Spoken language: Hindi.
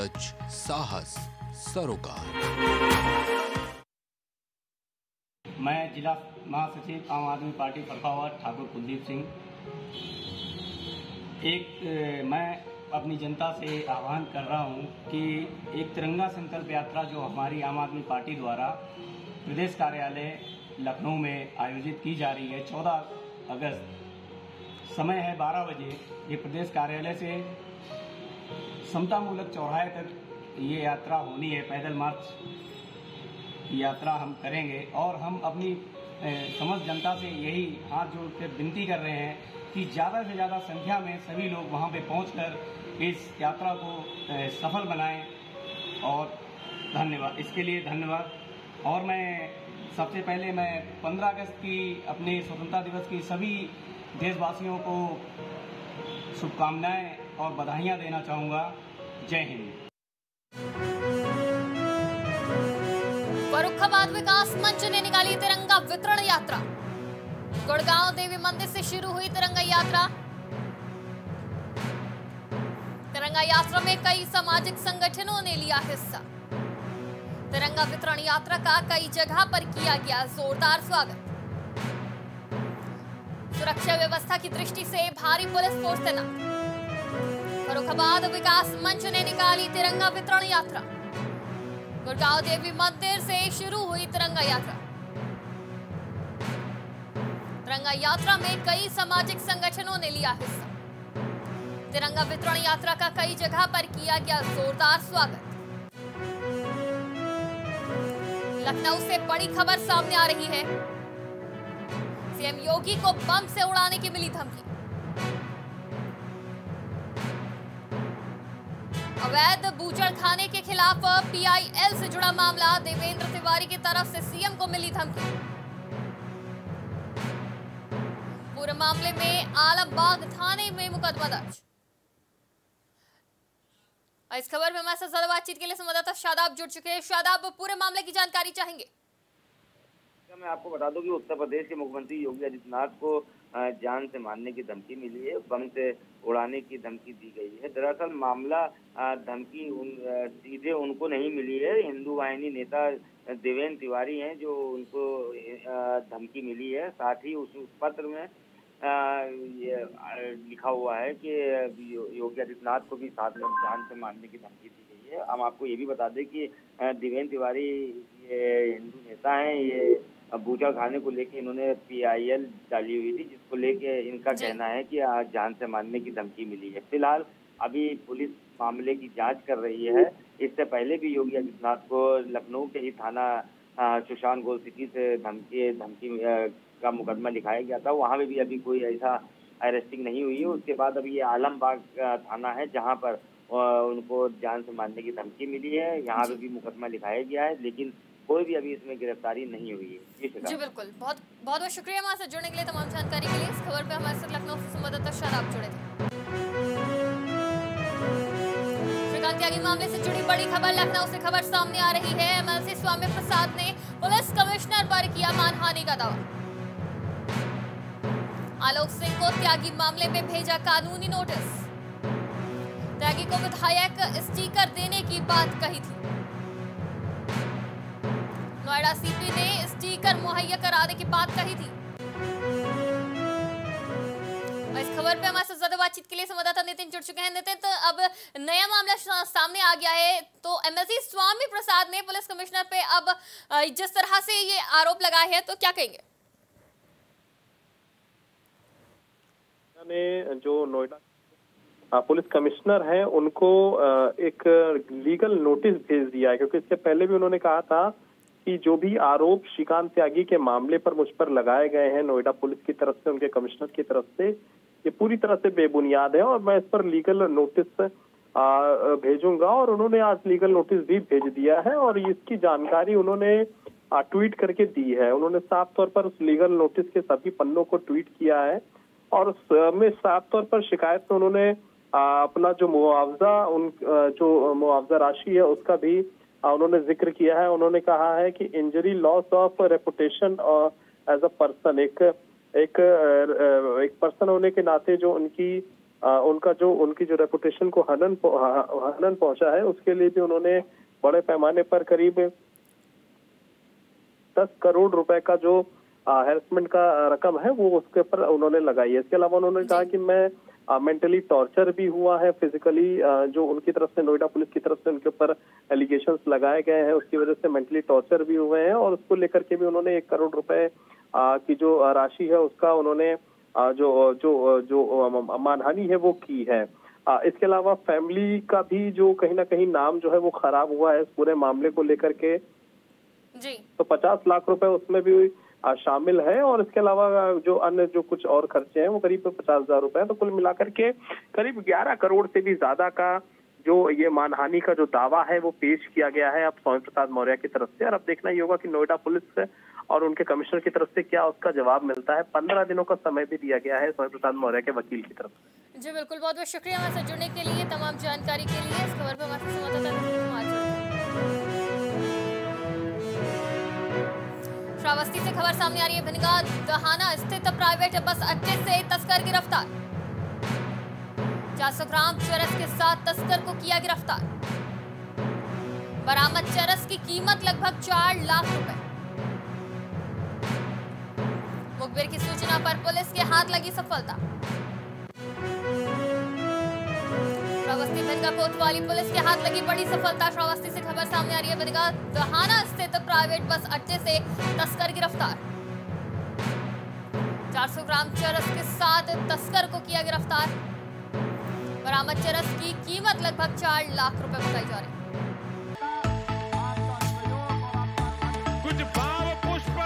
साहस, सरोकार। मैं जिला महासचिव आम आदमी पार्टी फरखावत ठाकुर कुलदीप सिंह। एक मैं अपनी जनता से आह्वान कर रहा हूँ कि एक तिरंगा संकल्प यात्रा जो हमारी आम आदमी पार्टी द्वारा प्रदेश कार्यालय लखनऊ में आयोजित की जा रही है 14 अगस्त। समय है 12 बजे। ये प्रदेश कार्यालय से समतामूलक चौराहे तक ये यात्रा होनी है। पैदल मार्च यात्रा हम करेंगे और हम अपनी समस्त जनता से यही हाथ जोड़कर विनती कर रहे हैं कि ज़्यादा से ज़्यादा संख्या में सभी लोग वहाँ पे पहुंचकर इस यात्रा को सफल बनाएँ और धन्यवाद। इसके लिए धन्यवाद। और मैं, सबसे पहले मैं 15 अगस्त की अपने स्वतंत्रता दिवस की सभी देशवासियों को शुभकामनाएँ और बधाइयाँ देना चाहूँगा। जय हिंद। फरुखाबाद विकास मंच ने निकाली तिरंगा वितरण यात्रा। गुड़गांव देवी मंदिर से शुरू हुई तिरंगा यात्रा। तिरंगा यात्रा में कई सामाजिक संगठनों ने लिया हिस्सा। तिरंगा वितरण यात्रा का कई जगह पर किया गया जोरदार स्वागत। सुरक्षा व्यवस्था की दृष्टि से भारी पुलिस फोर्स तैनात। फरुखाबाद विकास मंच ने निकाली तिरंगा वितरण यात्रा। गुड़गांव देवी मंदिर से शुरू हुई तिरंगा यात्रा। तिरंगा यात्रा में कई सामाजिक संगठनों ने लिया हिस्सा। तिरंगा वितरण यात्रा का कई जगह पर किया गया जोरदार स्वागत। लखनऊ से बड़ी खबर सामने आ रही है। सीएम योगी को बम से उड़ाने की मिली धमकी। अवैध बूचड़ खाने के खिलाफ पीआईएल से जुड़ा मामला, देवेंद्र तिवारी की तरफ़ से सीएम को मिली धमकी। पूरे मामले में आलमबाग थाने में मुकदमा दर्ज। इस खबर में हमारे साथ ज़्यादा बातचीत के लिए संवाददाता शादाब जुड़ चुके हैं। शादाब, पूरे मामले की जानकारी चाहेंगे? मैं आपको बता दूँ कि उत्तर प्रदेश के मुख्यमंत्री योगी आदित्यनाथ को जान से मारने की धमकी मिली है, बम से उड़ाने की धमकी दी गई है। दरअसल मामला धमकी उन सीधे उनको नहीं मिली है। हिंदू वाहिनी नेता देवेंद्र तिवारी हैं जो उनको धमकी मिली है। साथ ही उस पत्र में ये लिखा हुआ है कि योगी आदित्यनाथ को भी साथ में जान से मारने की धमकी दी गई है। हम आपको ये भी बता दें कि देवेंद्र तिवारी ये हिंदू नेता हैं, ये बूझा खाने को लेके इन्होंने पीआईएल डाली हुई थी जिसको लेके इनका कहना है कि आज जान से मारने की धमकी मिली है। फ़िलहाल अभी पुलिस मामले की जाँच कर रही है। इससे पहले भी योगी आदित्यनाथ को लखनऊ के ही थाना सुशांत गोल सिटी से धमकी धमकी का मुकदमा लिखाया गया था। वहाँ पे भी अभी कोई ऐसा अरेस्टिंग नहीं हुई है। उसके बाद अभी ये आलमबाग थाना है जहाँ पर उनको जान से मारने की धमकी मिली है। यहाँ पे भी मुकदमा लिखाया गया है लेकिन कोई भी अभी इसमें गिरफ्तारी नहीं हुई है। जी बिल्कुल, बहुत बहुत बहुत शुक्रिया हमारे साथ जुड़ने के लिए तमाम जानकारी के लिए। इस खबर पे हमारे साथ लखनऊ से संवाददाता शादाब जुड़े थे। त्यागी मामले से जुड़ी बड़ी खबर। लखनऊ से खबर सामने आ रही है। एमएलसी स्वामी प्रसाद ने पुलिस कमिश्नर पर किया मानहानि का दावा। आलोक सिंह को त्यागी मामले में भेजा कानूनी नोटिस। त्यागी को विधायक स्टीकर देने की बात कही थी। नोएडा सीपी ने स्टीकर मुहैया कराने की बात कही थी। इस खबर पे हमारे साथ ज़्यादा बातचीत के लिए संवाददाता नितिन जुड़ चुके हैं। नितिन तो अब नया मामला सामने आ गया है। तो एमएलसी स्वामी प्रसाद ने पुलिस कमिश्नर पे अब जिस तरह से ये आरोप लगाए हैं तो क्या कहेंगे? ने जो नोएडा पुलिस कमिश्नर हैं, उनको एक लीगल नोटिस भेज दिया है, क्योंकि इससे पहले भी उन्होंने कहा था कि जो भी आरोप श्रीकांत त्यागी के मामले पर मुझ पर लगाए गए हैं, नोएडा पुलिस की तरफ़ से, उनके कमिश्नर की तरफ़ से, ये पूरी तरह से बेबुनियाद है और मैं इस पर लीगल नोटिस भेजूँगा और उन्होंने आज लीगल नोटिस भी भेज दिया है और इसकी जानकारी उन्होंने ट्वीट करके दी है। उन्होंने साफ़ तौर पर उस लीगल नोटिस के सभी पन्नों को ट्वीट किया है और उसमें साफ़ तौर पर शिकायत में उन्होंने अपना जो मुआवजा, उन जो मुआवजा राशि है उसका भी उन्होंने ज़िक्र किया है उन्होंने कहा है कि injury loss of reputation as a person एक एक एक पर्सन होने के नाते जो उनकी उनका जो उनकी जो रेपुटेशन को हनन हनन पहुँचा है उसके लिए भी उन्होंने बड़े पैमाने पर करीब दस करोड़ रुपए का जो हेरसमेंट का रकम है वो उसके ऊपर उन्होंने लगाई है। इसके अलावा उन्होंने कहा कि मैं मेंटली टॉर्चर भी हुआ है फिजिकली जो उनकी तरफ़ से नोएडा पुलिस की तरफ़ से उनके ऊपर एलिगेशन लगाए गए हैं उसकी वजह से मेंटली टॉर्चर भी हुए हैं और उसको लेकर के भी उन्होंने एक करोड़ रुपए की जो राशि है उसका उन्होंने जो जो जो मानहानि है वो की है। इसके अलावा फैमिली का भी जो कहीं ना कहीं नाम जो है वो खराब हुआ है इस पूरे मामले को लेकर के। जी। तो पचास लाख रुपए उसमें भी शामिल है और इसके अलावा जो अन्य जो कुछ और खर्चे हैं, वो करीब पचास हज़ार रुपए तो कुल मिलाकर के करीब ग्यारह करोड़ से भी ज़्यादा का जो ये मानहानि का जो दावा है, वो पेश किया गया है अब स्वामी प्रसाद मौर्य की तरफ़ से। और अब देखना ये होगा कि नोएडा पुलिस और उनके कमिश्नर की तरफ़ से क्या उसका जवाब मिलता है। पंद्रह दिनों का समय भी दिया गया है स्वामी प्रसाद मौर्य के वकील की तरफ़ जी, बिल्कुल। बहुत बहुत शुक्रिया हमारे जुड़ने के लिए, तमाम जानकारी के लिए। इस खबर पर हमारे श्रावस्ती से खबर सामने आ रही है। भिनगा दहाना स्थित प्राइवेट बस अड्डे से तस्कर गिरफ़्तार। चार सौ ग्राम चरस के साथ तस्कर को किया गिरफ़्तार। बरामद चरस की कीमत लगभग चार लाख रुपए। मुखबिर की सूचना पर पुलिस के हाथ लगी सफलता। श्रावस्ती भिनगा कोतवाली पुलिस के हाथ लगी बड़ी सफलता। श्रावस्ती से खबर सामने आ रही है भिनगा दहाना स्थित प्राइवेट बस अड्डे से तस्कर गिरफ़्तार। 400 ग्राम चरस के साथ तस्कर को किया गिरफ़्तार। बरामद चरस की कीमत लगभग चार लाख रुपए बताई जा रही कुछ पुष्प